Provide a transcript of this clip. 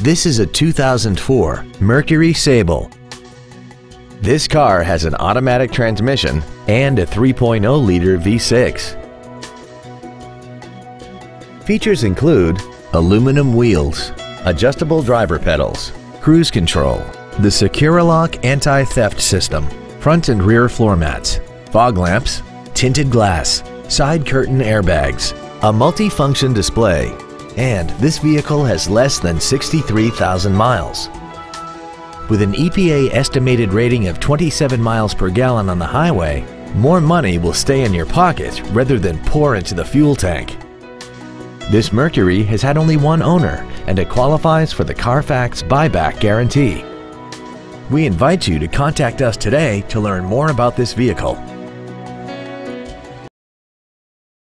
This is a 2004 Mercury Sable. This car has an automatic transmission and a 3.0-liter V6. Features include aluminum wheels, adjustable driver pedals, cruise control, the Securilock anti-theft system, front and rear floor mats, fog lamps, tinted glass, side curtain airbags, a multi-function display, and this vehicle has less than 63,000 miles. With an EPA estimated rating of 27 miles per gallon on the highway, more money will stay in your pocket rather than pour into the fuel tank. This Mercury has had only one owner and it qualifies for the Carfax buyback guarantee. We invite you to contact us today to learn more about this vehicle.